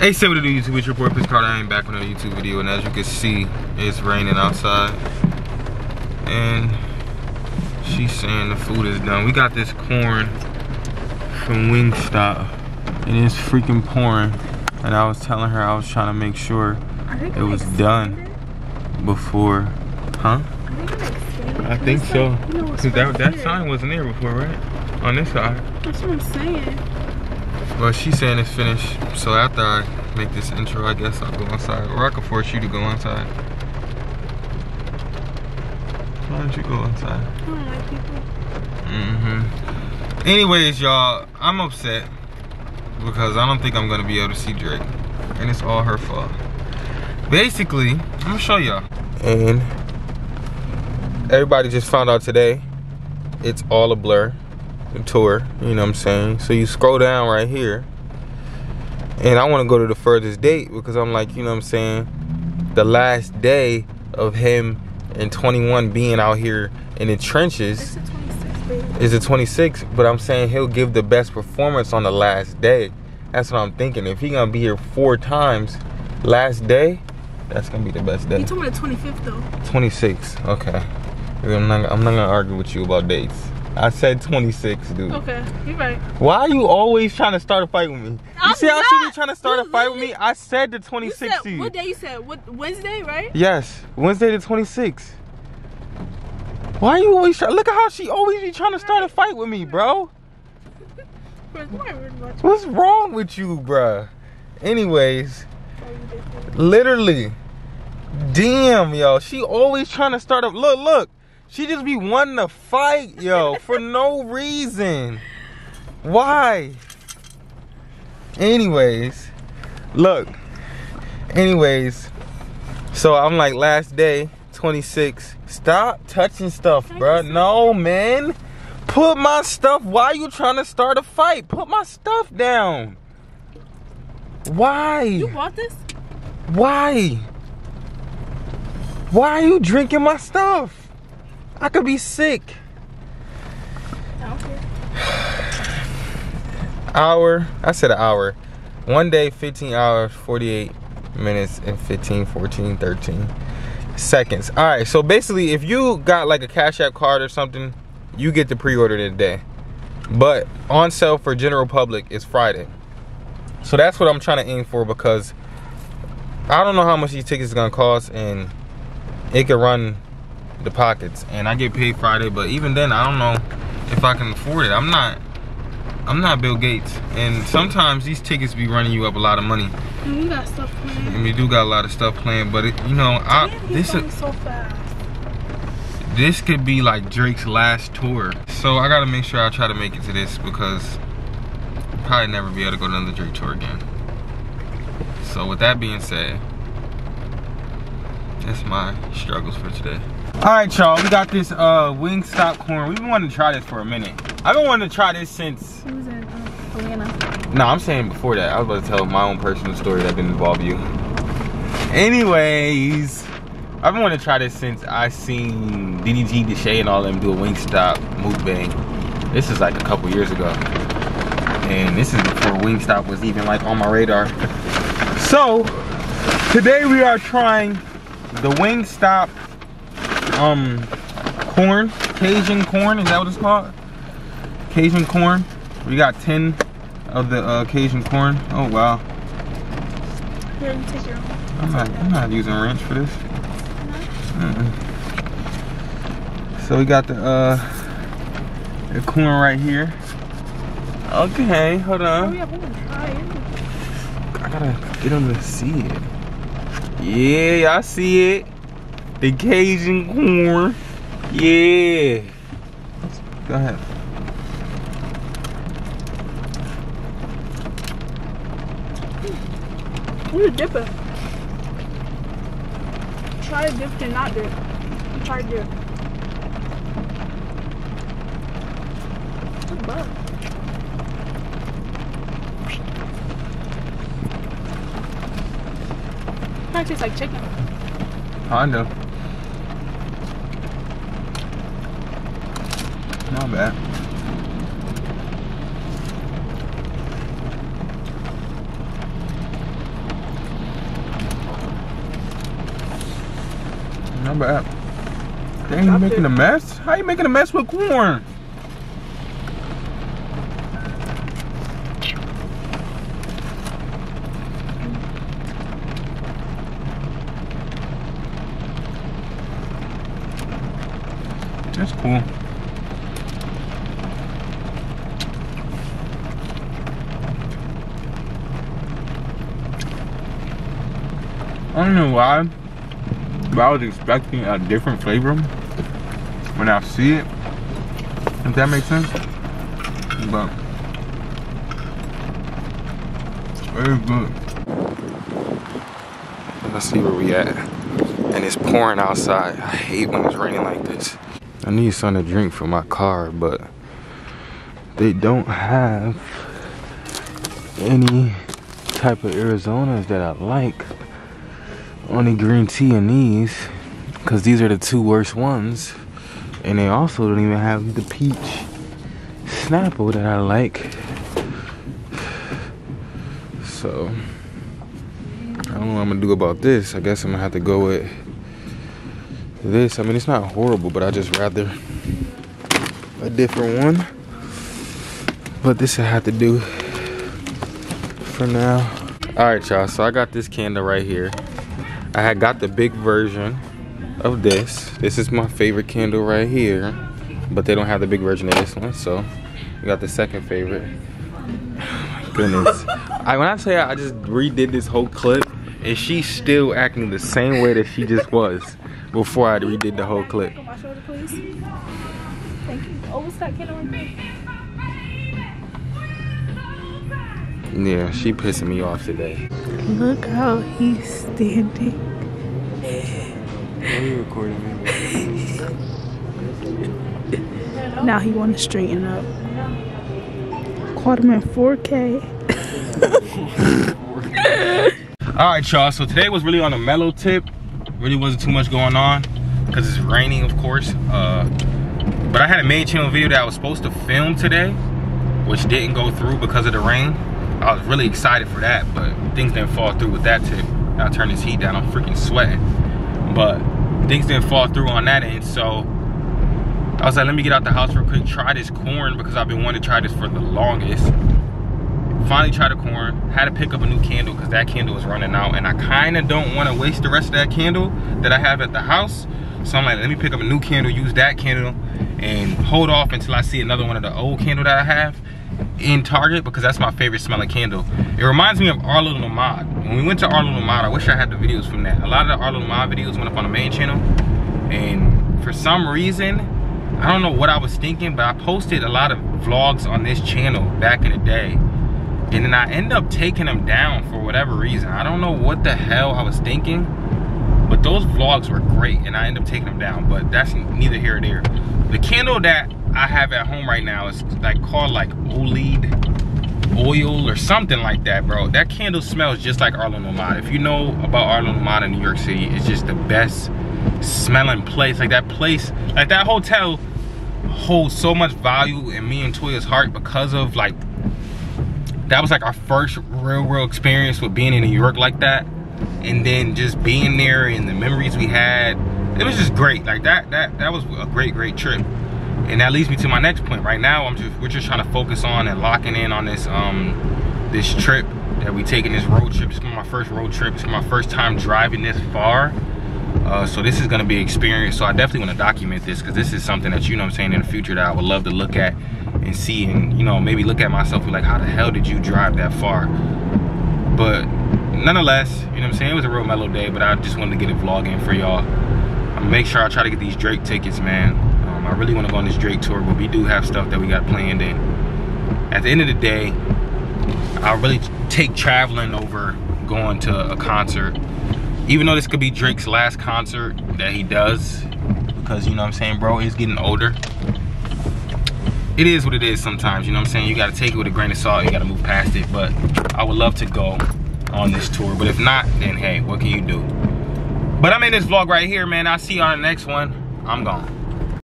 Hey, say what it do YouTube, it's your boy Chris Carter. I ain't back with another YouTube video, and as you can see, it's raining outside. And she's saying the food is done. We got this corn from Wingstop, and it's freaking pouring. And I was telling her I was trying to make sure it was done before, huh? I think so. Cause that, that sign wasn't there before, right? On this side. That's what I'm saying. Well, she's saying it's finished. So after I make this intro, I guess I'll go inside. Or I can force you to go inside. Why don't you go inside? I don't like people. Mm-hmm. Anyways, y'all, I'm upset because I don't think I'm gonna be able to see Drake. And it's all her fault. Basically, I'm gonna show y'all. And everybody just found out today it's all a blur tour you know what i'm saying so you scroll down right here and i want to go to the furthest date because i'm like you know what i'm saying the last day of him and 21 being out here in the trenches It's the 26th, baby. is the 26th but i'm saying he'll give the best performance on the last day that's what i'm thinking if he gonna be here four times last day that's gonna be the best day You told me the 25th though. 26. Okay. I'm not, I'm not gonna argue with you about dates. I said 26, dude. Okay, you're right. Why are you always trying to start a fight with me? You I'm see how she be trying to start You a fight with me? I said the You 26th said, what day you said? What Wednesday, right? Yes, Wednesday the 26th. Why are you always trying? Look at how she always be trying to start a fight with me, bro. Chris, you ain't really much. What's wrong with you, bruh? Anyways, you literally, damn, yo, she always trying to start a look, look. She just be wanting to fight, yo, for no reason. Why? Anyways, look. Anyways, so I'm like last day, 26. Stop touching stuff, bro. No, man. Put my stuff. Why you trying to start a fight? Put my stuff down. Why? You bought this? Why? Why are you drinking my stuff? I could be sick. Hour, I said an hour. One day, 15 hours, 48 minutes, and 15, 14, 13 seconds. All right, so basically, if you got like a Cash App card or something, you get the pre order today. But on sale for general public is Friday. So that's what I'm trying to aim for because I don't know how much these tickets are gonna cost and it could run the pockets. And I get paid Friday, but even then I don't know if I can afford it. I'm not I'm not Bill Gates. And sometimes these tickets be running you up a lot of money. And you got stuff planned. And we do got a lot of stuff playing, but it, you know, I this is so fast. this could be like Drake's last tour. So I gotta make sure I try to make it to this because I'll probably never be able to go to another Drake tour again. So with that being said, that's my struggles for today. Alright y'all, we got this uh Wingstop corn. We've been wanting to try this for a minute. I've been wanting to try this since He was in um, Atlanta. no, I'm saying before that. I was about to tell my own personal story that didn't involve you. Anyways, I've been wanting to try this since I seen DDG, Deshae, and all them do a Wingstop mukbang. This is like a couple years ago. And this is before Wingstop was even like on my radar. So, today we are trying the Wingstop um corn, Cajun corn, is that what it's called? Cajun corn. We got 10 of the uh, Cajun corn. Oh wow. Here, your. I'm not, I'm not using wrench for this. Mm-mm. So we got the uh the corn right here. Okay, hold on. I'm gonna try it. I gotta get them to see it. Yeah, I see it. The Cajun corn. Yeah. Go ahead. What you dip it? Try to dip and not dip. Try to dip. Good bug. Kinda tastes like chicken. I know. bet. I bet. Dang, you making a mess? How you making a mess with corn? That's cool. Don't know why, but I was expecting a different flavor when I see it. If that makes sense. But very good. Let's see where we at. And it's pouring outside. I hate when it's raining like this. I need something to drink for my car, but they don't have any type of Arizonas that I like. Only green tea in these, because these are the two worst ones. And they also don't even have the peach Snapple that I like. So, I don't know what I'm gonna do about this. I guess I'm gonna have to go with this. I mean, it's not horrible, but I just rather a different one. But this I have to do for now. All right, y'all. So I got this candle right here. I had got the big version of this. This is my favorite candle right here. But they don't have the big version of this one. So we got the second favorite. Goodness. I, when I say I just redid this whole clip, and she's still acting the same way that she just was before I redid the whole clip. Thank you. Oh, Yeah, she pissing me off today. Look how he's standing. Why are you recording me? Now he want to straighten up. Caught him in 4K. All right, y'all. So today was really on a mellow tip. Really wasn't too much going on because it's raining, of course. Uh, but I had a main channel video that I was supposed to film today, which didn't go through because of the rain. I was really excited for that, but things didn't fall through with that tip. I turned turn this heat down. I'm freaking sweating. But things didn't fall through on that end, so I was like, let me get out the house real quick, try this corn because I've been wanting to try this for the longest finally tried a corn had to pick up a new candle because that candle was running out and i kind of don't want to waste the rest of that candle that i have at the house so i'm like let me pick up a new candle use that candle and hold off until i see another one of the old candle that i have in target because that's my favorite smelling candle. It reminds me of arlo nomad when we went to arlo nomad i wish i had the videos from that. A lot of the arlo nomad videos went up on the main channel and for some reason i don't know what i was thinking but i posted a lot of vlogs on this channel back in the day and then I end up taking them down for whatever reason. I don't know what the hell I was thinking, but those vlogs were great and I end up taking them down, but that's neither here or there. The candle that I have at home right now is like called like Olid oil or something like that, bro. That candle smells just like Arlo Nomad. If you know about Arlo Nomad in New York City, it's just the best smelling place. Like that place, like that hotel holds so much value in me and Toya's heart because of like that was like our first real real experience with being in New York like that and then just being there and the memories we had it was just great. Like that that that was a great great trip. And that leads me to my next point. Right now I'm just we're just trying to focus on and locking in on this um this trip that we taking this road trip. It's my first road trip. It's my first time driving this far. Uh, so this is gonna be experience. So I definitely want to document this because this is something that you know I'm saying in the future that I would love to look at and see and you know maybe look at myself like how the hell did you drive that far? But nonetheless you know what i'm saying? It was a real mellow day but i just wanted to get a vlog in for y'all. I'm make sure i try to get these drake tickets man. Um, i really want to go on this drake tour but we do have stuff that we got planned in. at the end of the day i really take traveling over going to a concert. Even though this could be drake's last concert that he does because you know what i'm saying bro he's getting older. It is what it is sometimes, you know what I'm saying? You gotta take it with a grain of salt, you gotta move past it, but I would love to go on this tour. But if not, then hey, what can you do? But I'm in this vlog right here, man. I'll see you on the next one. I'm gone.